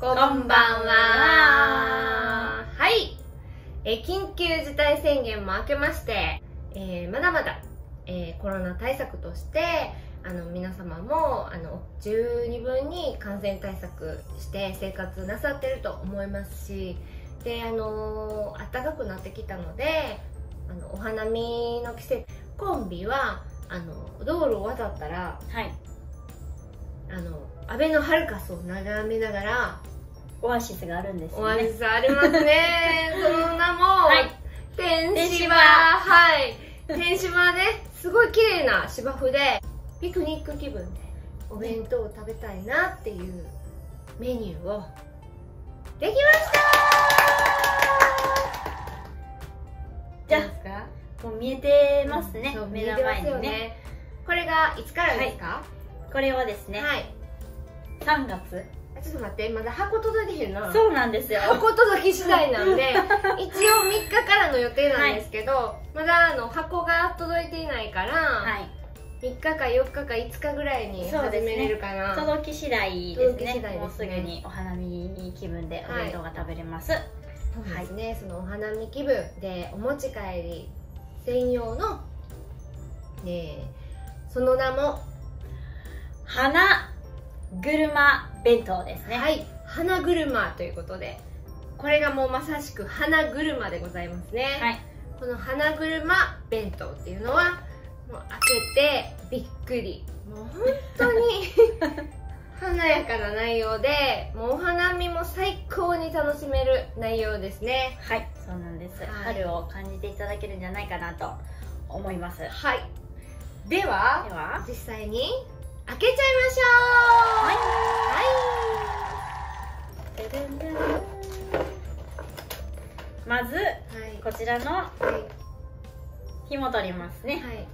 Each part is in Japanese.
こんばんは。はい、えー緊急事態宣言も明けまして、えーまだまだ、えーコロナ対策としてあの皆様もあの十二分に感染対策して生活なさってると思いますしであのー暖かくなってきたのであのお花見の季節コンビはあの道路を渡ったらはい。あのアベノハルカスを眺めながらオアシスがあるんですね。アジスありますね。その名も、はい。天天芝。芝はい。天芝ですごい綺麗な芝生でピクニック気分でお弁当を食べたいなっていうメニューをできました！じゃあもう見えてますね。目の前にね。よね。これがいつからですか？これはですね、はい。3月。あちょっと待ってまだ箱届いてへんな。そうなんですよ。箱届き次第なんで 一応3日からの予定なんですけど、まだあの箱が届いていないから、はい。3日か4日か5日ぐらいに始めれるかな、届き次第です届きねですね。もうすぐにお花見気分でお弁当が食べれます、そうですね、そのお花見気分でお持ち帰り専用の、えーその名も、花車弁当ですね。はい。花車ということでこれがもうまさしく花車でございますね、はい。この花車弁当っていうのはもう開けてびっくり。もう本当に 華やかな内容でもうお花見も最高に楽しめる内容ですね。はいそうなんです、はい。春を感じていただけるんじゃないかなと思います。はい。ではでは実際に開けちゃいましょう。はい。まずはい。こちらのはい紐取りますね。はい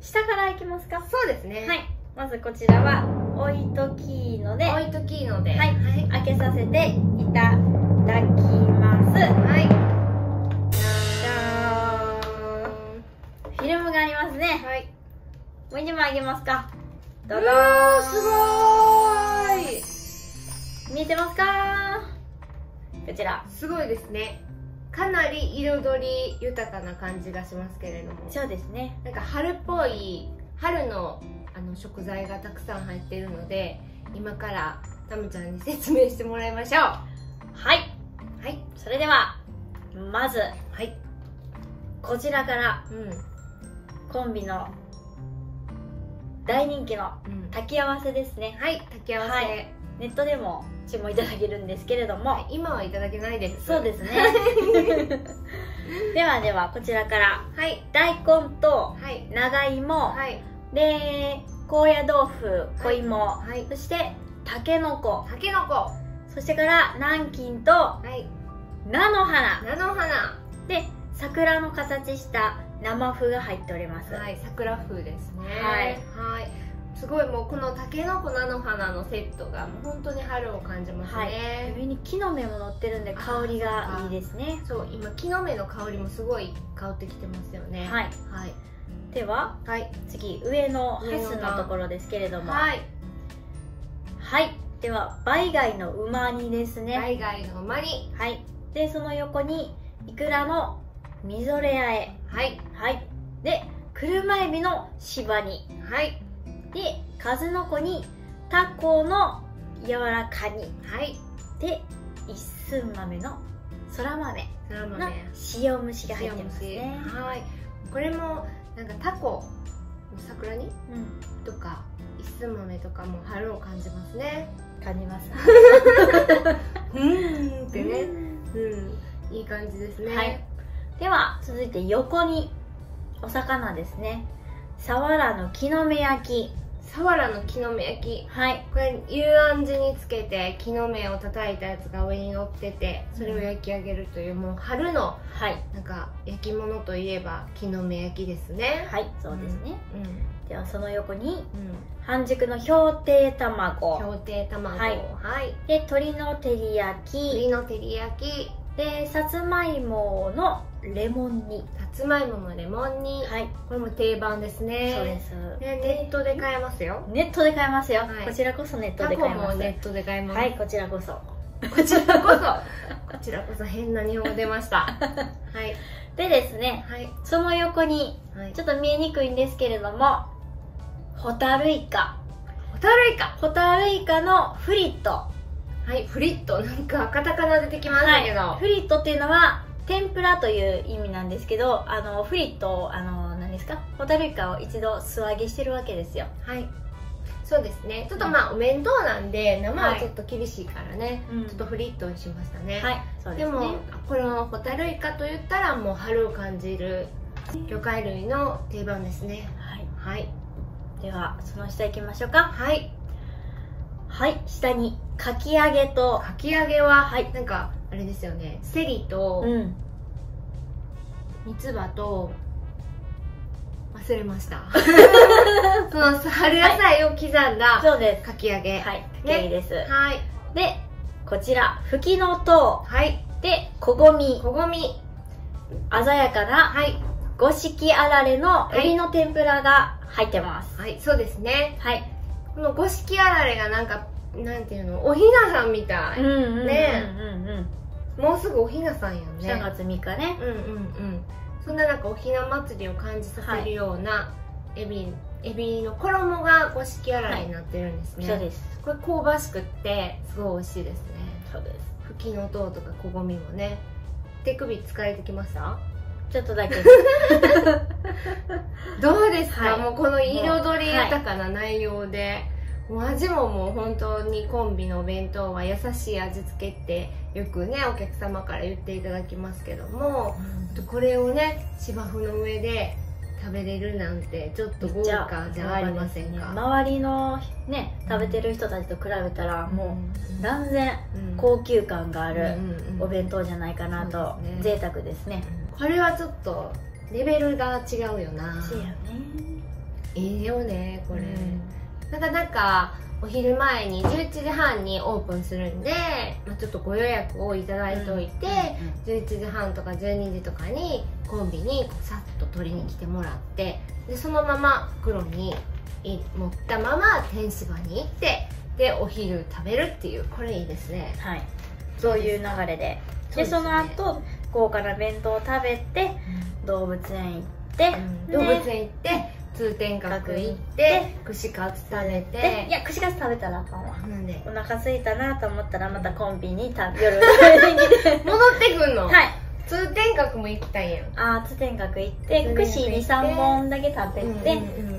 下からいきますかそうですね。はい。まずこちらは置いときので置いときいので。はい。はい。開けさせていただきます。はい。じゃーん。フィルムがありますね。はい。もう一枚あげますかどうぞうわーすごーい。見えてますか？こちら。すごいですね。かなり彩り豊かな感じがしますけれども。そうですね。なんか春っぽい春のあの食材がたくさん入っているので今からタムちゃんに説明してもらいましょう。はい。はい。それではまずはい。こちらからうん。コンビの大人気のうん。炊き合わせですね。はい炊き合わせ、はい。ネットでも注文いただけるんですけれども、はい今はいただけないです。そうですね。ではではこちらから。はい。大根とはい。長芋、はい。で高野豆腐小芋、はい。そしてたけのこたけのこそしてから南京とはい。菜の花。菜の花。で桜の形した生麩が入っております、はい桜風ですね。はい。はい。すごいもうこのたけのこ菜の花のセットがもう本当に春を感じますはい。ね、上に木の芽も乗ってるんで香りがいいですね。そう今木の芽の香りもすごい香ってきてますよね。はい。はい。でははい。次上のハスのところですけれども。はい。はい。では梅貝のうま煮ですね。海外の馬にはい。でその横にいくらのみぞれあえ。はい。はい。で車エビのしば煮はい。で数の子にタコの柔らか煮はい。で一寸豆のそら豆の塩蒸しが入ってます塩ねはい。これもなんかタコ桜煮うん。とか一寸豆とかも春を感じますね。感じます。うんってね。うん。いい感じですね。はいでは続いて横にお魚ですね。さわらの木の芽焼き。さわらの木の芽焼き。はい。これ幽庵地につけて木の芽を叩いたやつが上に乗っててそれを焼き上げるというもう春のはい。なんか焼き物といえば木の芽焼きですね。はいそうですね、うん。ではその横にうん。半熟の氷亭卵。氷亭卵。はい。はい。で鶏の照り焼き。鶏の照り焼きでさつまいものレモン煮。さつまいものレモン煮、はい。これも定番ですね。そうです。ねネットで買えますよ。ネットで買えますよ、はい。こちらこそネットで買えます。もネットで買えます、はいこちらこそ。こちらこそ。こちらこそ変な日本語出ました。はい。でですねはい。その横にはい。ちょっと見えにくいんですけれどもホタルイカ。ホタルイカ。ホタルイカのフリットはいフリットなんかカタカナ出てきましたけど、はい、フリットっていうのは天ぷらという意味なんですけどあのフリットあの何ですか？ホタルイカを一度素揚げしてるわけですよ。はい。そうですね。ちょっとまあお弁当なんで生はちょっと厳しいからね、うん。ちょっとフリットにしましたね、はいそうでですもねこのホタルイカと言ったらもう春を感じる魚介類の定番ですね。はい。はい。ではその下行きましょうか。はい。はい下にかき揚げと。かき揚げは、はい。なんかあれですよね。セリとうん。三つ葉と忘れました。その春野菜を刻んだそうです。かき揚げ。はい。かき揚げです、はい。でこちらふきのと。うはい。でこごみ。こごみ。鮮やかなはい。五色あられのエビの天ぷらが入ってます。はい。そうですね。はい、この五色あられがなんかなんていうの？おひなさんみたい、うんうんねうんもうすぐおひなさんやんね。3月3日ね。うんうんうん。そんななんかおひな祭りを感じさせるようなエビ、エビの衣が五色あられになってるんですね、そうです。これ香ばしくってすごい美味しいですね。そうです。ふきのとうとかこごみもね。手首疲れてきました？ちょっとだけ。どうですか、はい。もうこの彩り豊かな内容で、もう味ももう本当にコンビのお弁当は優しい味付けってよくねお客様から言っていただきますけどもこれをね芝生の上で食べれるなんてちょっと豪華じゃありませんか、周りのね食べてる人たちと比べたらもう断然うん。高級感があるうんうんうん。お弁当じゃないかなとそうですね。贅沢ですね。これはちょっとレベルが違うよな。そうやね。いいよねこれ、うんなかなかお昼前に11時半にオープンするんで、まあ、ちょっとご予約をいただいておいて、11時半とか12時とかにコンビにさっと取りに来てもらってでそのまま袋にい持ったまま天芝に行ってでお昼食べるっていうこれいいですね。はい。そういう流れで。ですね。でその後豪華な弁当を食べて動物園行って、うん。で動物園行って通天閣行って串カツ食べでていや串カツ食べたらあかんわ。なんで？お腹空いたなと思ったらまたコンビニた夜。食べて戻ってくんの、はい。通天閣も行きたいやん。あー通天閣行って串23本だけ食べて、うんうん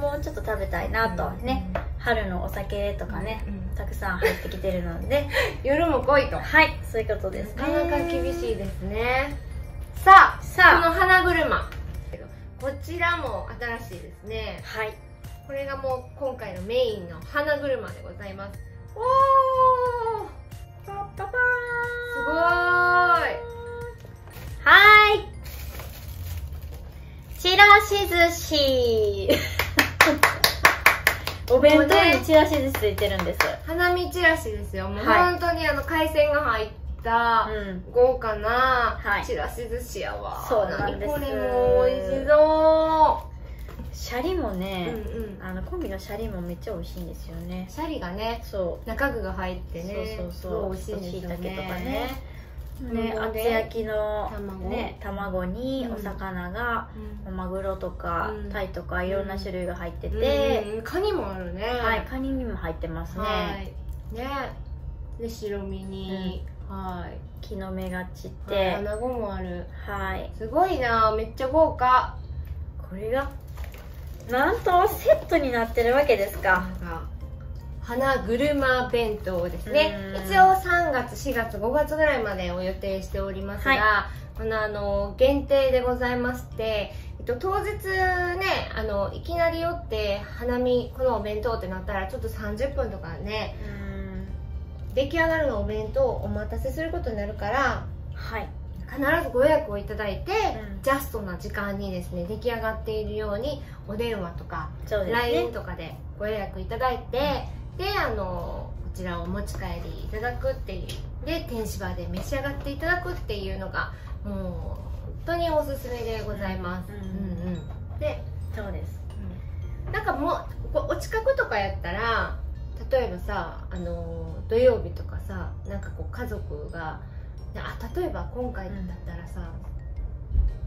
もうちょっと食べたいなとね、春のお酒とかね、うんたくさん入ってきてるので。夜も来いと。なはいそういうことですね。かなか厳しいですね。さあさあこの花車こちらも新しいですね。はい。これがもう今回のメインの花車でございます。おーパッパパすごーい。はーい。ちらし寿司。お弁当にちらし寿司ついてるんです、花見チラシですよ。もうはい。本当にあの海鮮が入ったうん。豪華なはい。ちらし寿司やわ、そうなんです。何これも美味しそシャリもう、ね、うんうん。あのコンビのシャリもめっちゃ美味しいんですよね。シャリがねそ中具が入ってう、ねそうそうすそう美味しいんですよね。とかね。ねうん。厚焼きの卵。ね卵にうん。お魚が、マグロとか、うん。タイとかいろんな種類が入ってうん。て、うん。カニもあるね。はいカニにも入ってますね、はい。ね。で白身に、はい。木の芽が散っでて穴子もある。はい。すごいな。めっちゃ豪華。これがなんとセットになってるわけですか。花車弁当ですね。うん。一応3月4月5月ぐらいまでを予定しておりますが、はこのあの限定でございまして、えっと、当日ねあのいきなり寄って花見このお弁当ってなったらちょっと30分とかね出来上がるのお弁当をお待たせすることになるからはい。必ずご予約をいただいて、うん。ジャストな時間にですね出来上がっているようにお電話とか LINE とかでご予約いただいて、であのこちらをお持ち帰りいただくっていうで天芝で召し上がっていただくっていうのがもう本当におすすめでございます、ううんん。うんでそうです。なんかもうお近くとかやったら例えばさあの土曜日とかさなんかこう家族があ例えば今回だったらさ、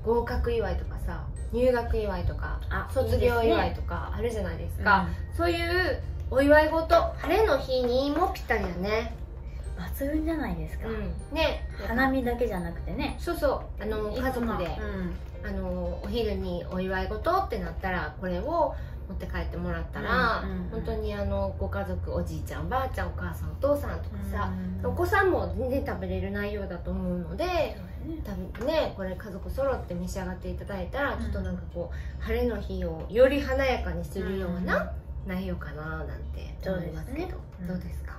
合格祝いとかさ入学祝いとかあ卒業祝いとかあるじゃないですか。そういうお祝い事晴れの日にもぴったりだね。抜群じゃないですか、うん。ね。花見だけじゃなくてね。そうそう。あの家族で。うん。あのお昼にお祝い事ってなったらこれを持って帰ってもらったら、うんうんうん。本当にあのご家族おじいちゃんばあちゃんお母さんお父さんとかさ、うんお子さんも全然食べれる内容だと思うのでそうだね。多分ねこれ家族揃って召し上がっていただいたら、ちょっとなんかこう晴れの日をより華やかにするような内容かななんて思いますけど、そうん。どうですか、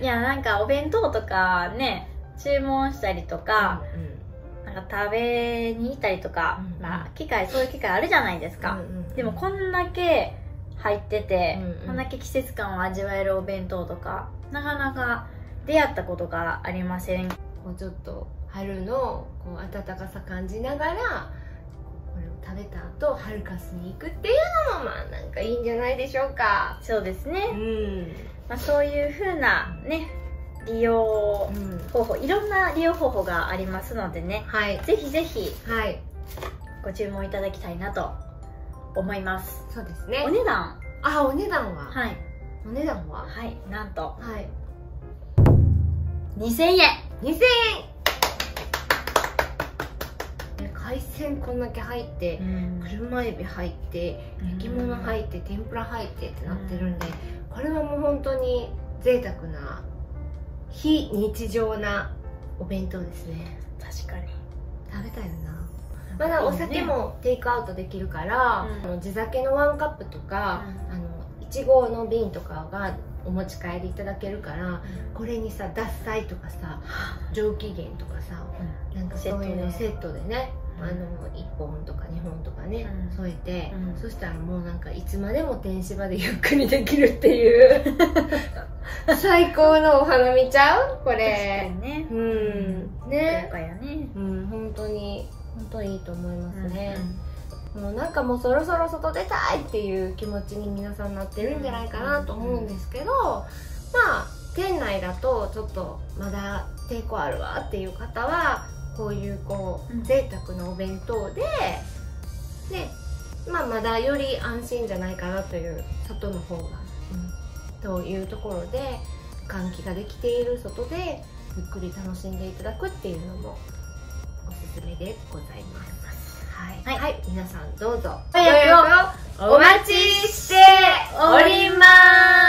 いやなんかお弁当とかね注文したりとか、なんか食べに行ったりとか、うんまあ機会そういう機会あるじゃないですか、うんうんうん。でもこんだけ入ってて、うんうん。こんだけ季節感を味わえるお弁当とかなかなか出会ったことがありません。こうちょっと春のこう暖かさ感じながらこれを食べた後ハルカスに行くっていうのもまあなんかいいんじゃないでしょうか。そうですね、うん、まあ、そういう風なね利用うん、方法いろんな利用方法がありますのでねはい。ぜひぜひはい。ご注文いただきたいなと思います。そうですね。お値段。あお値段は、はい。お値段は？はいなんと。はい。2000円。2000円。ね海鮮こんだけ入って車エビ入って焼き物入って天ぷら入ってってなってるんでこれはもう本当に贅沢な非日常なお弁当ですね。確かに。食べたいよな。まだお酒もテイクアウトできるから、うん。あの地酒のワンカップとか、あのいちごの瓶とかがお持ち帰りいただけるからこれにさ獺祭とかさ上機嫌とかさなんかそういうのセセットでね、うんあの1本とか2本とかね、うん。添えて、うん。そしたらもうなんかいつまでも天芝でゆっくりできるっていう。最高のお花見ちゃう？こ確かれにね。うん。豪ねね。うん本当に。本当にいいと思いますね、うんもうなんかもうそろそろ外出たいっていう気持ちに皆さんなってるんじゃないかなと思うんですけど、まあ店内だとちょっとまだ抵抗あるわっていう方はこういうこう、うん。贅沢なお弁当でで、まあ、まだより安心じゃないかなという外の方が、というところで換気ができている外でゆっくり楽しんでいただくっていうのもおすすめでございます。はい、はい、皆さんどうぞ。お待ちしております